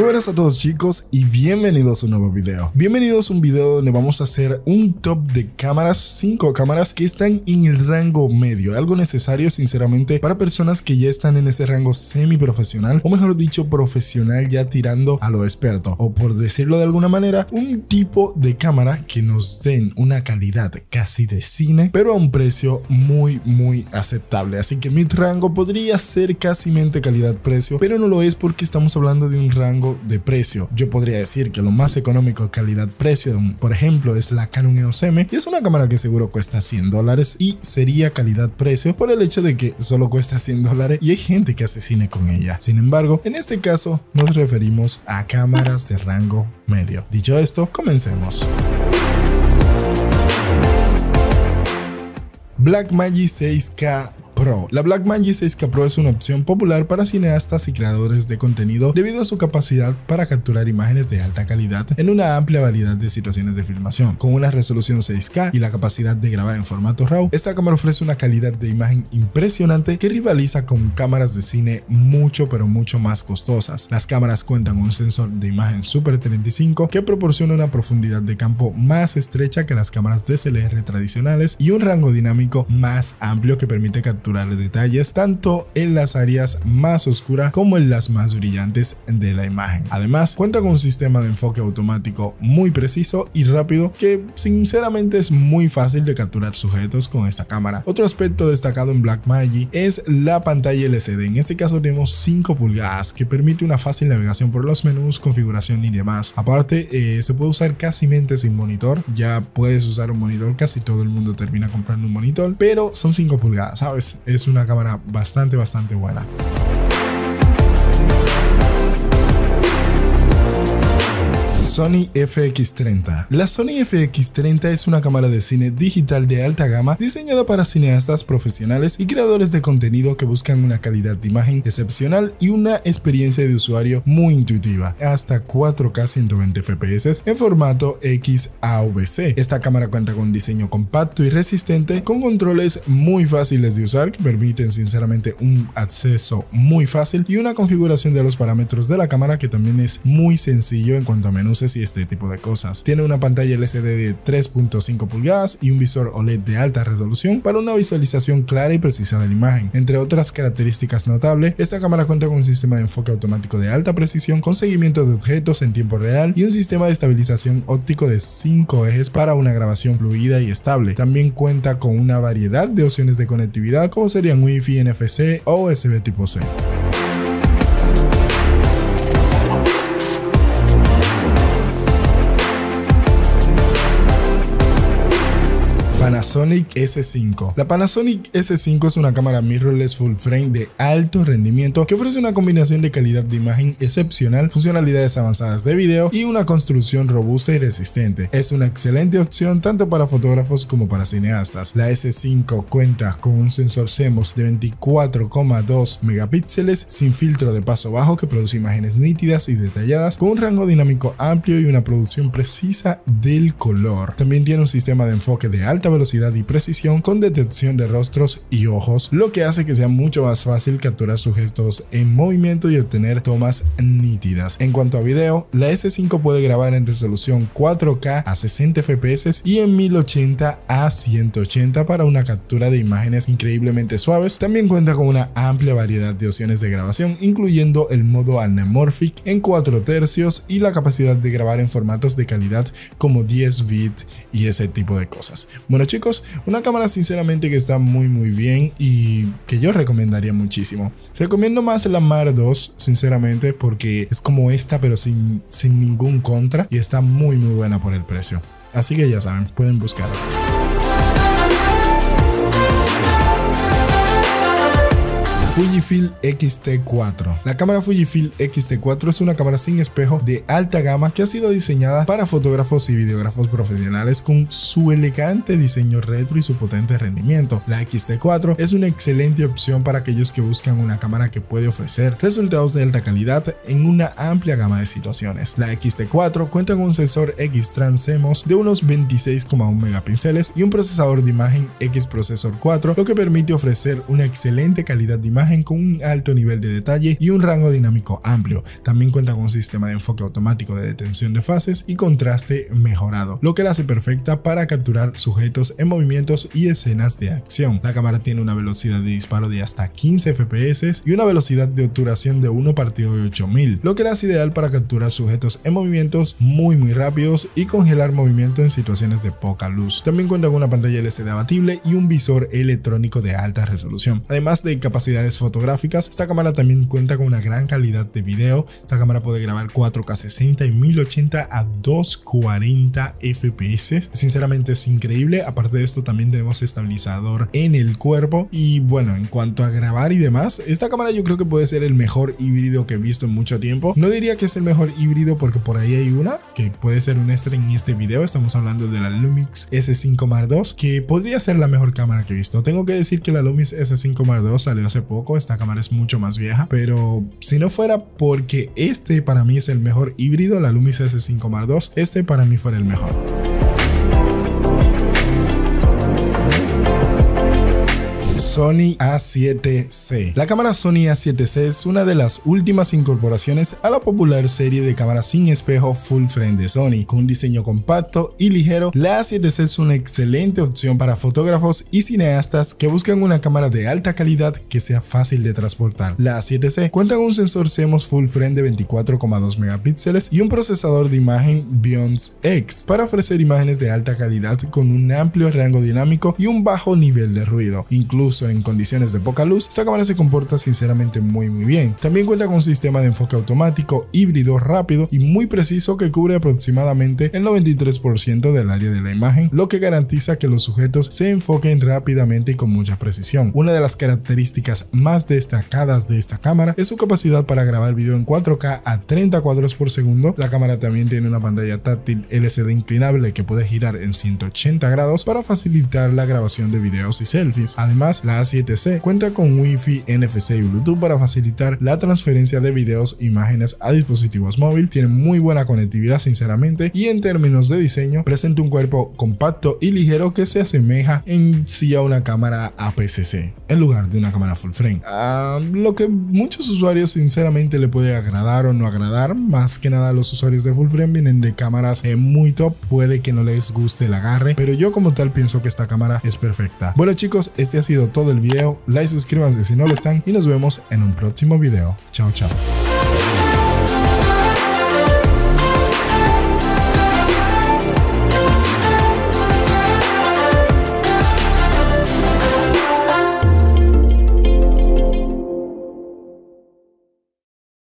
Buenas a todos chicos y bienvenidos a un nuevo video. Bienvenidos a un video donde vamos a hacer un top de cámaras, 5 cámaras que están en el rango medio, algo necesario sinceramente para personas que ya están en ese rango semi profesional o mejor dicho profesional ya tirando a lo experto. O por decirlo de alguna manera un tipo de cámara que nos den una calidad casi de cine pero a un precio muy muy aceptable. Así que mi rango podría ser casi calidad-precio pero no lo es porque estamos hablando de un rango de precio. Yo podría decir que lo más económico calidad-precio, por ejemplo, es la Canon EOS M y es una cámara que seguro cuesta 100 dólares y sería calidad-precio por el hecho de que solo cuesta 100 dólares y hay gente que hace cine con ella. Sin embargo, en este caso nos referimos a cámaras de rango medio. Dicho esto, comencemos. Blackmagic 6K Pro. La Blackmagic 6K Pro es una opción popular para cineastas y creadores de contenido debido a su capacidad para capturar imágenes de alta calidad en una amplia variedad de situaciones de filmación. Con una resolución 6K y la capacidad de grabar en formato RAW, esta cámara ofrece una calidad de imagen impresionante que rivaliza con cámaras de cine mucho pero mucho más costosas. Las cámaras cuentan con un sensor de imagen Super 35 que proporciona una profundidad de campo más estrecha que las cámaras DSLR tradicionales y un rango dinámico más amplio que permite capturar detalles tanto en las áreas más oscuras como en las más brillantes de la imagen. Además, cuenta con un sistema de enfoque automático muy preciso y rápido que sinceramente es muy fácil de capturar sujetos con esta cámara. Otro aspecto destacado en Blackmagic es la pantalla LCD. En este caso tenemos 5 pulgadas que permite una fácil navegación por los menús, configuración y demás. Aparte, eh, se puede usar casi sin monitor. Ya puedes usar un monitor, casi todo el mundo termina comprando un monitor, pero son 5 pulgadas, ¿sabes? Es una cámara bastante, bastante buena. Sony FX30. La Sony FX30 es una cámara de cine digital de alta gama diseñada para cineastas profesionales y creadores de contenido que buscan una calidad de imagen excepcional y una experiencia de usuario muy intuitiva, hasta 4K 120 fps en formato XAVC. Esta cámara cuenta con diseño compacto y resistente con controles muy fáciles de usar que permiten sinceramente un acceso muy fácil y una configuración de los parámetros de la cámara que también es muy sencillo en cuanto a menús y este tipo de cosas. Tiene una pantalla LCD de 3.5 pulgadas y un visor OLED de alta resolución para una visualización clara y precisa de la imagen. Entre otras características notables, esta cámara cuenta con un sistema de enfoque automático de alta precisión con seguimiento de objetos en tiempo real y un sistema de estabilización óptico de 5 ejes para una grabación fluida y estable. También cuenta con una variedad de opciones de conectividad como serían Wi-Fi, NFC o USB tipo C. Panasonic S5. La Panasonic S5 es una cámara mirrorless full frame de alto rendimiento que ofrece una combinación de calidad de imagen excepcional, funcionalidades avanzadas de video y una construcción robusta y resistente. Es una excelente opción tanto para fotógrafos como para cineastas. La S5 cuenta con un sensor CMOS de 24,2 megapíxeles sin filtro de paso bajo que produce imágenes nítidas y detalladas con un rango dinámico amplio y una producción precisa del color. También tiene un sistema de enfoque de alta velocidad y precisión con detección de rostros y ojos, lo que hace que sea mucho más fácil capturar sujetos en movimiento y obtener tomas nítidas. En cuanto a video, la S5 puede grabar en resolución 4K a 60 fps y en 1080 a 180 para una captura de imágenes increíblemente suaves. También cuenta con una amplia variedad de opciones de grabación, incluyendo el modo anamorphic en 4 tercios y la capacidad de grabar en formatos de calidad como 10 bit y ese tipo de cosas. Bueno chicos, una cámara sinceramente que está muy muy bien y que yo recomendaría muchísimo. Recomiendo más la Mar 2 sinceramente porque es como esta pero sin, sin ningún contra y está muy muy buena por el precio. Así que ya saben, pueden buscarla. Fujifilm X-T4. La cámara Fujifilm X-T4 es una cámara sin espejo de alta gama que ha sido diseñada para fotógrafos y videógrafos profesionales con su elegante diseño retro y su potente rendimiento. La X-T4 es una excelente opción para aquellos que buscan una cámara que puede ofrecer resultados de alta calidad en una amplia gama de situaciones. La X-T4 cuenta con un sensor X-Trans de unos 26,1 megapíxeles y un procesador de imagen X Processor 4, lo que permite ofrecer una excelente calidad de imagen con un alto nivel de detalle y un rango dinámico amplio. También cuenta con un sistema de enfoque automático de detención de fases y contraste mejorado, lo que la hace perfecta para capturar sujetos en movimientos y escenas de acción. La cámara tiene una velocidad de disparo de hasta 15 fps y una velocidad de obturación de 1 partido de 8000, lo que la hace ideal para capturar sujetos en movimientos muy muy rápidos y congelar movimiento en situaciones de poca luz. También cuenta con una pantalla LCD abatible y un visor electrónico de alta resolución. Además de capacidades fotográficas, esta cámara también cuenta con una gran calidad de video. Esta cámara puede grabar 4K 60 y 1080 a 240 fps. Sinceramente es increíble. Aparte de esto también tenemos estabilizador en el cuerpo y bueno, en cuanto a grabar y demás, esta cámara yo creo que puede ser el mejor híbrido que he visto en mucho tiempo. No diría que es el mejor híbrido porque por ahí hay una que puede ser un extra en este video. Estamos hablando de la Lumix S5 Mark II que podría ser la mejor cámara que he visto. Tengo que decir que la Lumix S5 Mark II salió hace poco. Esta cámara es mucho más vieja, pero si no fuera porque este para mí es el mejor híbrido, la Lumix S5 Mark II, este para mí fuera el mejor. Sony A7C. La cámara Sony A7C es una de las últimas incorporaciones a la popular serie de cámaras sin espejo full frame de Sony. Con un diseño compacto y ligero, la A7C es una excelente opción para fotógrafos y cineastas que buscan una cámara de alta calidad que sea fácil de transportar. La A7C cuenta con un sensor CMOS full frame de 24,2 megapíxeles y un procesador de imagen Beyond X para ofrecer imágenes de alta calidad con un amplio rango dinámico y un bajo nivel de ruido. Incluso en condiciones de poca luz, esta cámara se comporta sinceramente muy muy bien. También cuenta con un sistema de enfoque automático, híbrido, rápido y muy preciso que cubre aproximadamente el 93% del área de la imagen, lo que garantiza que los sujetos se enfoquen rápidamente y con mucha precisión. Una de las características más destacadas de esta cámara es su capacidad para grabar video en 4K a 30 cuadros por segundo. La cámara también tiene una pantalla táctil LCD inclinable que puede girar en 180 grados para facilitar la grabación de videos y selfies. Además, la A7C cuenta con Wi-Fi, NFC y Bluetooth para facilitar la transferencia de videos e imágenes a dispositivos móviles. Tiene muy buena conectividad sinceramente y en términos de diseño presenta un cuerpo compacto y ligero que se asemeja en sí a una cámara APS-C en lugar de una cámara full frame. Ah, lo que muchos usuarios sinceramente le puede agradar o no agradar, más que nada los usuarios de full frame vienen de cámaras eh, muy top, puede que no les guste el agarre, pero yo como tal pienso que esta cámara es perfecta. Bueno chicos, este ha sido todo el video, like, suscríbanse si no lo están y nos vemos en un próximo video. Chao, chao.